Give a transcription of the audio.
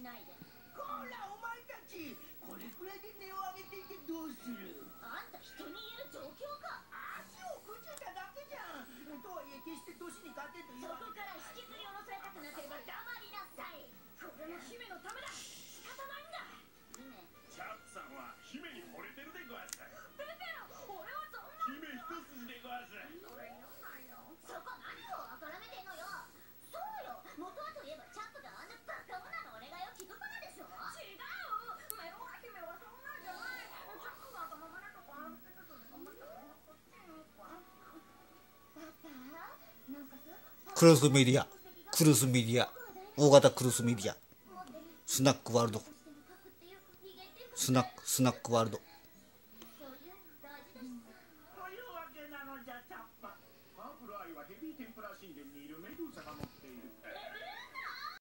ないで。こらお前たち。これくらいで値を上げていてどうする？あんた人に言える状況か。足をくじいただけじゃん。とはいえ決して年に勝てと言わそこから引きずり下ろされたくなければ黙りなさい。これも姫のためだ。仕方ないんだ。姫。チャッツさんは姫に惚れてるでごわす。ペペロ俺はそんな。姫一筋でごわす。クロスメディアクロスメディア大型クロスメディアスナックワールドスナックスナックワールド。